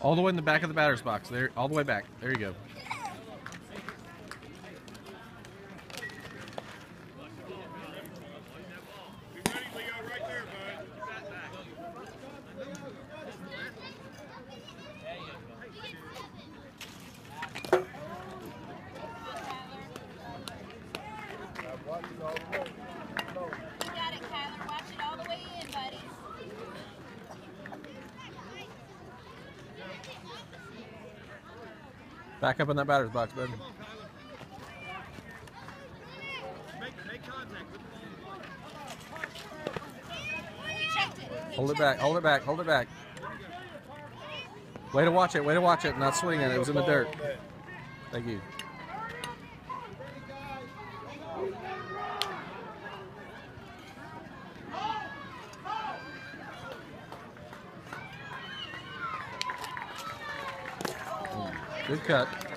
All the way in the back of the batter's box. There, all the way back. There you go got it, Kyler. Watch it all the way in, buddy. Back up in that batter's box, bud. Hold it back. Hold it back. Hold it back. Way to watch it. Way to watch it. Not swing it. It was in the dirt. Thank you. Good cut.